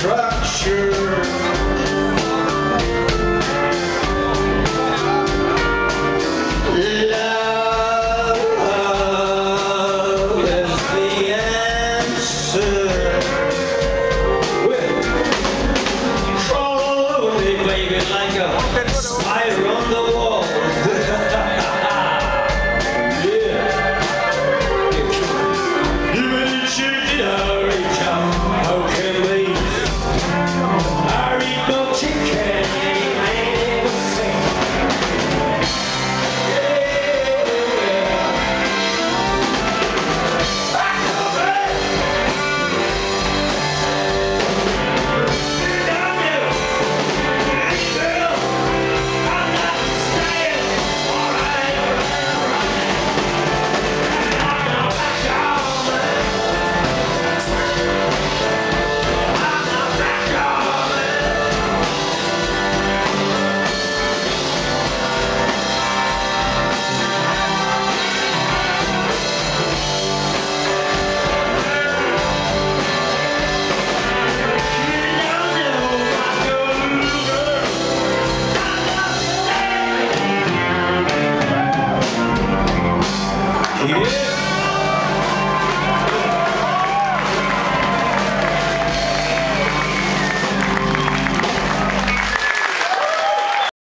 Try.